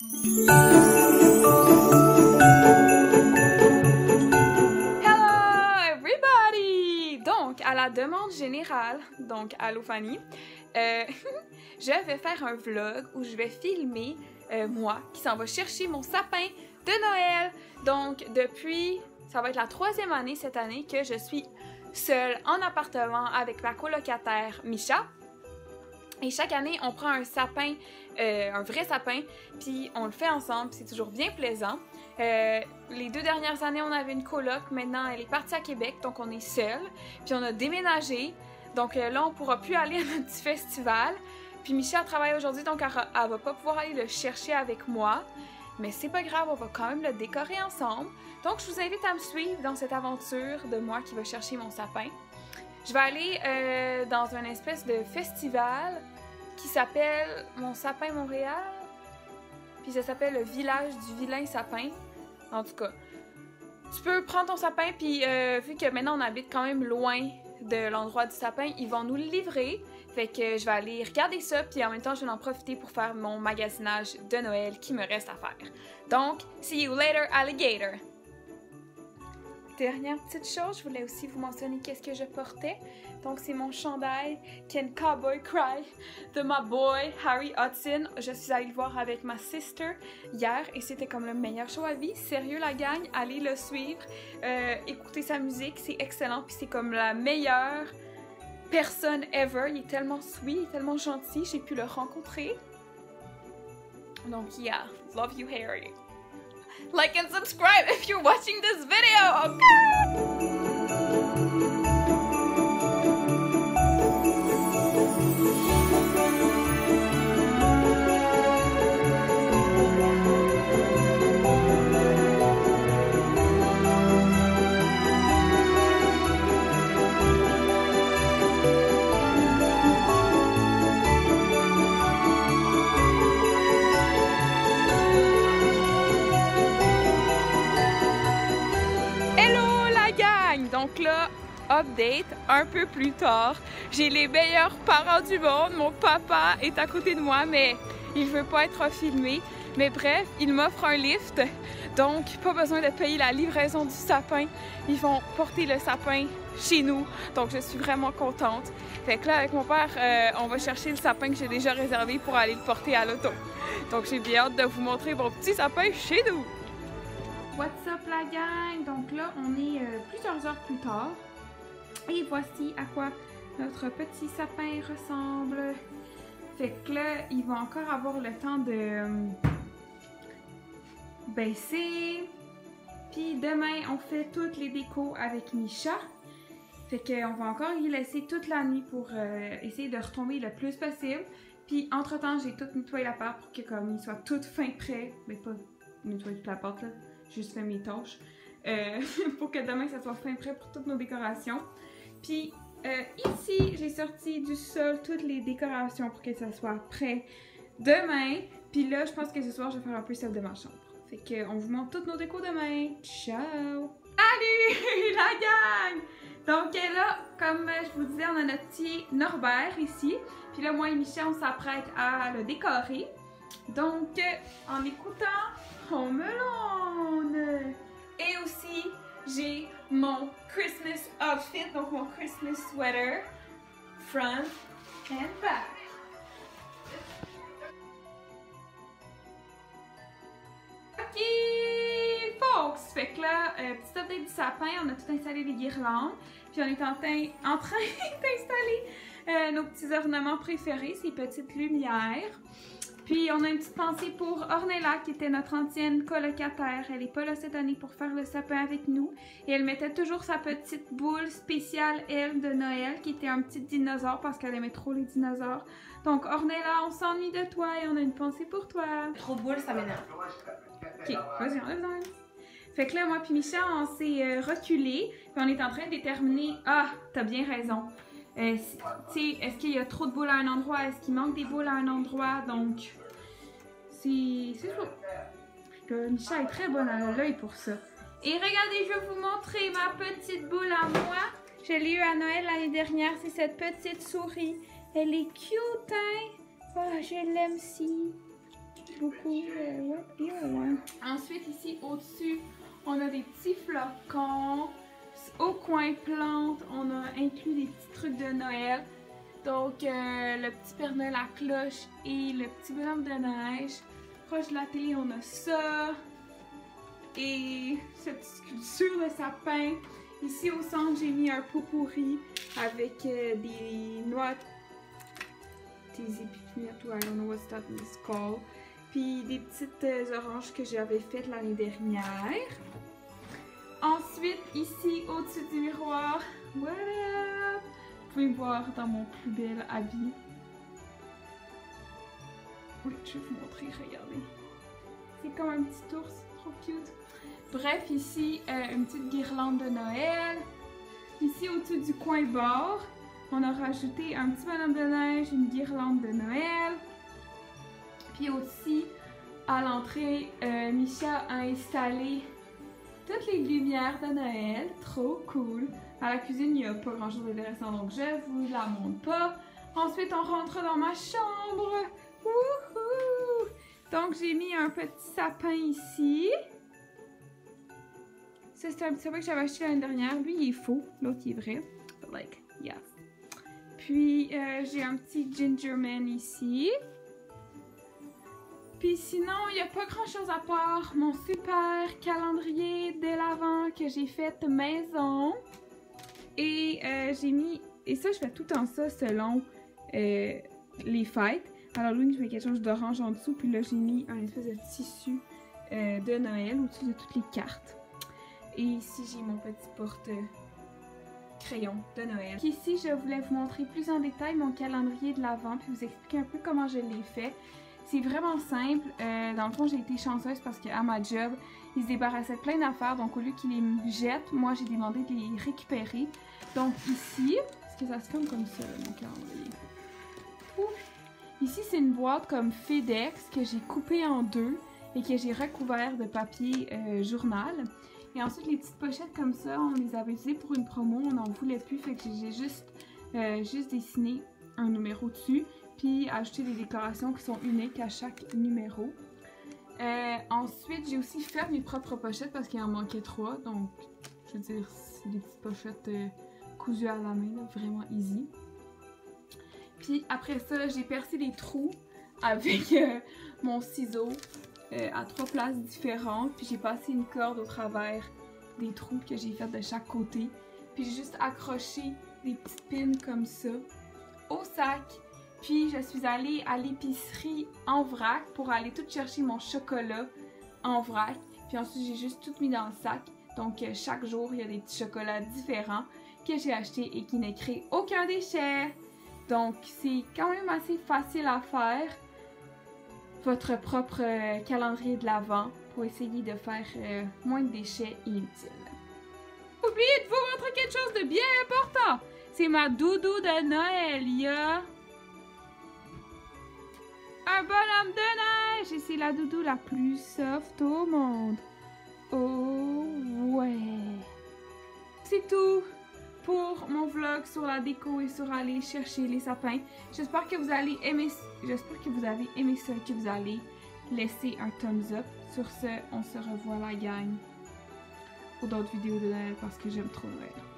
Hello everybody! Donc, à la demande générale, donc allô Fanny, euh, je vais faire un vlog où je vais filmer euh, moi qui s'en va chercher mon sapin de Noël. Donc, depuis, ça va être la troisième année cette année que je suis seule en appartement avec ma colocataire Micha. Et chaque année, on prend un sapin, euh, un vrai sapin, puis on le fait ensemble, c'est toujours bien plaisant. Euh, les deux dernières années, on avait une coloc, maintenant elle est partie à Québec, donc on est seul. Puis on a déménagé, donc euh, là on pourra plus aller à notre petit festival. Puis Michel travaille aujourd'hui, donc elle, elle va pas pouvoir aller le chercher avec moi. Mais c'est pas grave, on va quand même le décorer ensemble. Donc je vous invite à me suivre dans cette aventure de moi qui va chercher mon sapin. Je vais aller dans un espèce de festival qui s'appelle Mon Sapin Montréal. Puis ça s'appelle le village du vilain sapin. En tout cas, tu peux prendre ton sapin, puis euh, vu que maintenant on habite quand même loin de l'endroit du sapin, ils vont nous le livrer. Fait que je vais aller regarder ça, puis en même temps, je vais en profiter pour faire mon magasinage de Noël qui me reste à faire. Donc, see you later, alligator! Dernière petite chose, je voulais aussi vous mentionner qu'est-ce que je portais. Donc, c'est mon chandail Can Cowboy Cry de ma boy Harry Hudson. Je suis allée le voir avec ma sister hier et c'était comme le meilleur show à vie. Sérieux, la gang, allez le suivre. Euh, écoutez sa musique, c'est excellent. Puis c'est comme la meilleure personne ever. Il est tellement sweet, tellement gentil. J'ai pu le rencontrer. Donc, yeah, love you, Harry. Like and subscribe if you're watching this video, okay? Update un peu plus tard. J'ai les meilleurs parents du monde. Mon papa est à côté de moi, mais il veut pas être filmé. Mais bref, il m'offre un lift. Donc, pas besoin de payer la livraison du sapin. Ils vont porter le sapin chez nous. Donc, je suis vraiment contente. Fait que là, avec mon père, euh, on va chercher le sapin que j'ai déjà réservé pour aller le porter à l'auto. Donc, j'ai bien hâte de vous montrer mon petit sapin chez nous. What's up la gang? Donc là, on est euh, plusieurs heures plus tard. Et voici à quoi notre petit sapin ressemble. Fait que là, il va encore avoir le temps de euh, baisser. Puis demain, on fait toutes les décos avec Misha. Fait qu'on va encore y laisser toute la nuit pour euh, essayer de retomber le plus possible. Puis entre-temps, j'ai tout nettoyé la porte pour que comme il soit tout fin prêt. Mais pas nettoyer toute la porte là juste fait mes tâches euh, pour que demain ça soit fin prêt pour toutes nos décorations. Puis euh, ici, j'ai sorti du sol toutes les décorations pour que ça soit prêt demain. Puis là, je pense que ce soir, je vais faire un peu celle de ma chambre. Fait que on vous montre toutes nos décos demain. Ciao! Salut la gang! Donc là, comme je vous disais, on a notre petit Norbert ici. Puis là, moi et Michel, on s'apprête à le décorer. Donc, en écoutant Home Alone. Et aussi, j'ai mon Christmas outfit, donc mon Christmas sweater, front and back. Ok, folks! Fait que là, euh, petit update du sapin, on a tout installé les guirlandes. Puis on est en, train- d'installer euh, nos petits ornements préférés, ces petites lumières. Puis on a une petite pensée pour Ornella qui était notre ancienne colocataire. Elle n'est pas là cette année pour faire le sapin avec nous. Et elle mettait toujours sa petite boule spéciale, elle, de Noël, qui était un petit dinosaure parce qu'elle aimait trop les dinosaures. Donc Ornella, on s'ennuie de toi et on a une pensée pour toi. Trop de boules, ça m'énerve. Ok, vas-y, enlève Fait que là, moi puis Michel, on s'est euh, reculé. Puis on est en train de déterminer... Ah, t'as bien raison. Est-ce qu'il y a trop de boules à un endroit? Est-ce qu'il manque des boules à un endroit? Donc, c'est ça. Michel est très bonne à l'œil pour ça. Et regardez, je vais vous montrer ma petite boule à moi. Je l'ai eu à Noël l'année dernière. C'est cette petite souris. Elle est cute, hein? Oh, je l'aime si. beaucoup. Euh. Ensuite, ici, au-dessus, on a des petits flocons. Au coin plante, on a inclus des petits trucs de Noël. Donc, euh, le petit Père à cloche et le petit bonhomme de neige. Proche de la télé, on a ça. Et cette sculpture de sapin. Ici au centre, j'ai mis un pot pourri avec euh, des noix, des épipénettes, ou I don't know what's that is called. Puis des petites euh, oranges que j'avais faites l'année dernière. Ensuite, ici, what up? Vous pouvez voir dans mon plus bel habit. Oui, je vais vous montrer, regardez. C'est comme un petit ours, trop cute. Bref, ici, euh, une petite guirlande de Noël. Ici, au-dessus du coin bord, on a rajouté un petit bonhomme de neige, une guirlande de Noël. Puis aussi, à l'entrée, euh, Micha a installé toutes les lumières de Noël. Trop cool. À la cuisine, il n'y a pas grand chose d'intéressant, donc je vous la montre pas. Ensuite, on rentre dans ma chambre. Wouhou! Donc, j'ai mis un petit sapin ici. Ça, c'est un petit sapin que j'avais acheté l'année dernière. Lui, il est faux. L'autre, il est vrai. But like, yes. Puis, euh, j'ai un petit ginger man ici. Puis sinon, il n'y a pas grand chose à part mon super calendrier de l'avant que j'ai fait maison. Et euh, j'ai mis. Et ça, je fais tout en ça selon euh, les fêtes. Alors, Louis, je mets quelque chose d'orange en dessous. Puis là, j'ai mis un espèce de tissu euh, de Noël au-dessus de toutes les cartes. Et ici, j'ai mon petit porte crayon de Noël. Ici, je voulais vous montrer plus en détail mon calendrier de l'avant puis vous expliquer un peu comment je l'ai fait. C'est vraiment simple. Euh, dans le fond, j'ai été chanceuse parce qu'à ma job, ils se débarrassaient de plein d'affaires. Donc, au lieu qu'ils les jettent, moi, j'ai demandé de les récupérer. Donc, ici, est-ce que ça se ferme comme ça, mon calendrier? Ici, c'est une boîte comme FedEx que j'ai coupée en deux et que j'ai recouvert de papier euh, journal. Et ensuite, les petites pochettes comme ça, on les avait utilisées pour une promo, on n'en voulait plus, fait que j'ai juste, euh, juste dessiné un numéro dessus puis ajouter des décorations qui sont uniques à chaque numéro. Euh, ensuite, j'ai aussi fait mes propres pochettes parce qu'il en manquait trois. Donc, je veux dire, c'est des petites pochettes euh, cousues à la main, vraiment easy. Puis après ça, j'ai percé des trous avec euh, mon ciseau à trois places différentes. Puis j'ai passé une corde au travers des trous que j'ai fait de chaque côté. Puis j'ai juste accroché des petites pins comme ça au sac puis je suis allée à l'épicerie en vrac pour aller tout chercher mon chocolat en vrac. Puis ensuite j'ai juste tout mis dans le sac. Donc euh, chaque jour il y a des petits chocolats différents que j'ai achetés et qui ne créent aucun déchet. Donc c'est quand même assez facile à faire votre propre euh, calendrier de l'Avent pour essayer de faire euh, moins de déchets inutiles. Oubliez de vous montrer quelque chose de bien important. C'est ma doudou de Noël. Il un bonhomme de neige! Et c'est la doudou la plus soft au monde. Oh ouais! C'est tout pour mon vlog sur la déco et sur aller chercher les sapins. J'espère que vous allez aimer, j'espère que vous avez aimé ça et que vous allez laisser un thumbs up. Sur ce, on se revoit la gang pour d'autres vidéos de Noël parce que j'aime trop Noël.